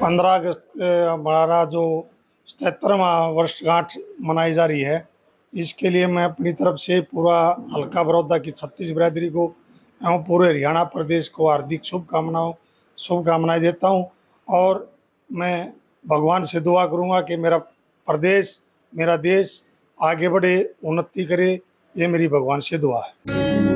पंद्रह अगस्त हमारा जो सतहत्तरवा वर्षगांठ मनाई जा रही है, इसके लिए मैं अपनी तरफ़ से पूरा हल्का बड़ौदा की छत्तीस बिरादरी को एवं पूरे हरियाणा प्रदेश को हार्दिक शुभकामनाओं, शुभकामनाएँ देता हूँ और मैं भगवान से दुआ करूँगा कि मेरा प्रदेश, मेरा देश आगे बढ़े, उन्नति करे, ये मेरी भगवान से दुआ है।